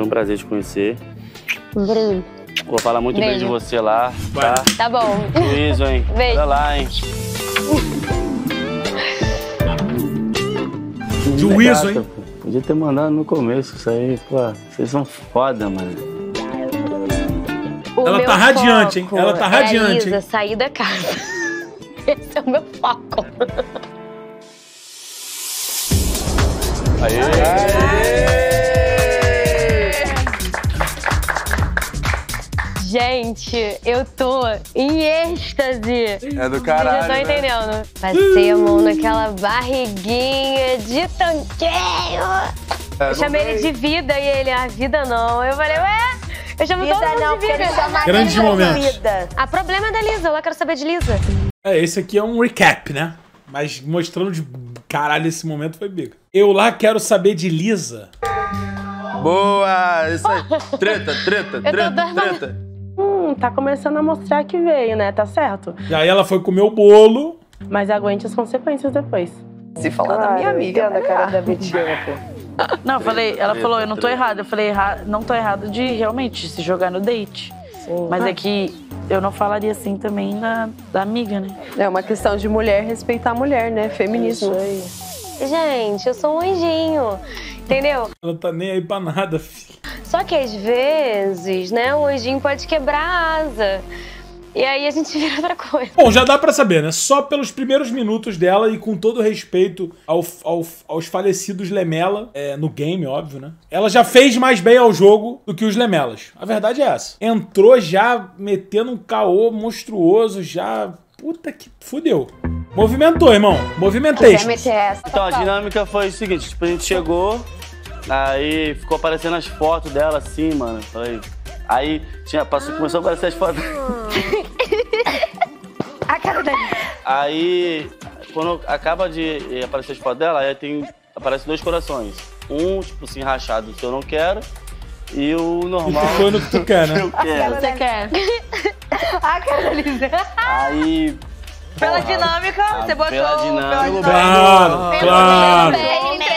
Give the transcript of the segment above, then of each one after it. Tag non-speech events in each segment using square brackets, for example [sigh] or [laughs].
foi um prazer te conhecer. Beijo. Vou falar muito bem de você lá, tá? Tá bom. Juízo, hein? [laughs] Beijo. Olha lá, hein? Juízo, hein? Podia ter mandado no começo isso aí, pô. Vocês são foda, mano. O Ela meu tá radiante, hein? Ela tá é radiante, Lisa hein? sair da casa. [laughs] Esse é o meu foco. Gente, eu tô em êxtase. É do Vocês já caralho. estão né? entendendo. Passei a mão naquela barriguinha de tanqueio. É, Eu chamei ele de vida e ele, a vida não. Eu falei, ué? Eu chamo todo Vida mundo não, de vida. ele chama Grandes Lisa de momentos. vida. A problema é da Lisa, eu quero saber de Lisa. É, esse aqui é um recap, né? Mas mostrando de caralho esse momento foi bica. Eu lá quero saber de Lisa. Boa! Isso aí. [laughs] Treta, treta, tô treta, treta. Hum, tá começando a mostrar que veio, né? Tá certo? E aí ela foi comer o bolo. Mas aguente as consequências depois. Se falar da minha amiga. Entenda a cara da [laughs] Betina, pô. Não, eu falei, ela falou, eu não tô errada. Eu falei, erra- não tô errada de realmente se jogar no date. Mas é que eu não falaria assim também da, da amiga, né? É uma questão de mulher respeitar a mulher, né? Feminismo. Gente, eu sou um anjinho, entendeu? Ela tá nem aí pra nada, filho. Só que às vezes, né, o anjinho pode quebrar a asa. E aí a gente [laughs] vira outra coisa. Bom, já dá pra saber, né? Só pelos primeiros minutos dela e com todo respeito ao, ao- aos falecidos Lemela, é, no game, óbvio, né? Ela já fez mais bem ao jogo do que os Lemelas. A verdade é essa. Entrou já metendo um caô monstruoso, já. Puta que. Fudeu. Movimentou, irmão. Movimentei. Então, a dinâmica foi o seguinte, tipo, a gente chegou, aí ficou aparecendo as fotos dela assim, mano. Falei. Aí tinha, passou, começou a aparecer as fotos. [laughs] A cara da Aí, quando acaba de aparecer as fotos dela, aí tem, aparece dois corações. Um, tipo assim, rachado, que eu não quero, e o normal. [laughs] Foi no que tu quer, né? [laughs] eu quero. Você quer? A cara da Lisa. Aí. Pela porra, dinâmica, ah, você botou pela dinâmica. Claro, claro.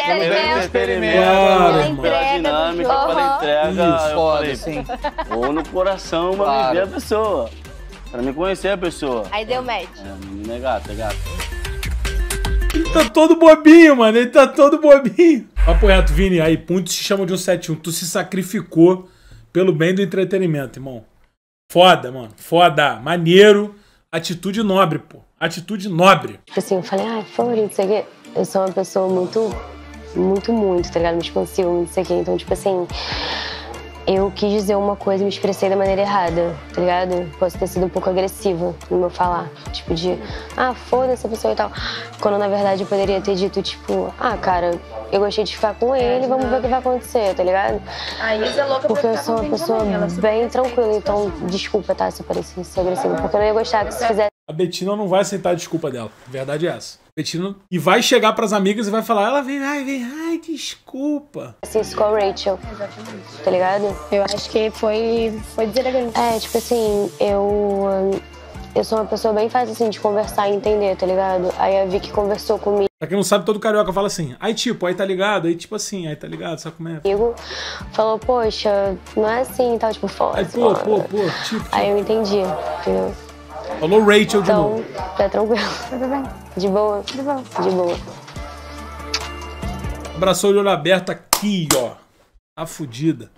Pelo Entretenimento. experimento, Claro, pela dinâmica, Entrega do pela jogo. entrega. Isso, eu foda, falei, sim. Vou no coração pra Claro. viver a pessoa. Pra me conhecer a pessoa. Aí deu match. É, a menina é gata, é gata. Ele tá todo bobinho, mano. Ele tá todo bobinho. Papo reto, Vini. Aí, muitos se chamam de um 7-1. Tu se sacrificou pelo bem do entretenimento, irmão. Foda, mano. Foda. Maneiro. Atitude nobre, pô. Atitude nobre. Tipo assim, eu falei, ai, favorito, não sei o quê. Eu sou uma pessoa muito, muito, muito, tá ligado? Me expansiva, não sei o quê. Então, tipo assim, eu quis dizer uma coisa e me expressei da maneira errada, tá ligado? Posso ter sido um pouco agressiva no meu falar. Tipo, de, ah, foda-se a pessoa e tal. Quando na verdade eu poderia ter dito, tipo, ah, cara, eu gostei de ficar com ele, vamos ver o que vai acontecer, tá ligado? A Isa é louca Porque eu sou uma pessoa bem tranquila, então desculpa, tá, se eu parecer ser agressiva. Porque eu não ia gostar que se fizesse A Betina não vai aceitar a desculpa dela. A verdade é essa. E vai chegar pras amigas e vai falar. Ela vem, ai, vem, ai, desculpa. isso com a Rachel, tá ligado? Eu acho que foi, foi deselegante. É, tipo assim, eu. Eu sou uma pessoa bem fácil assim de conversar e entender, tá ligado? Aí a Vicky conversou comigo, Pra quem não sabe, todo carioca fala assim. Aí, tipo, aí tá ligado? Aí, tipo assim, aí tá ligado? Sabe como é? falou, poxa, não é assim e tal, tipo, foda. Aí, pô, pô, pô, tipo, Aí eu entendi, entendeu? Falou Rachel de Então, novo. tá tranquilo. Tudo bem. De boa? De boa. De boa. Abraçou de olho aberto aqui, ó. A fudida.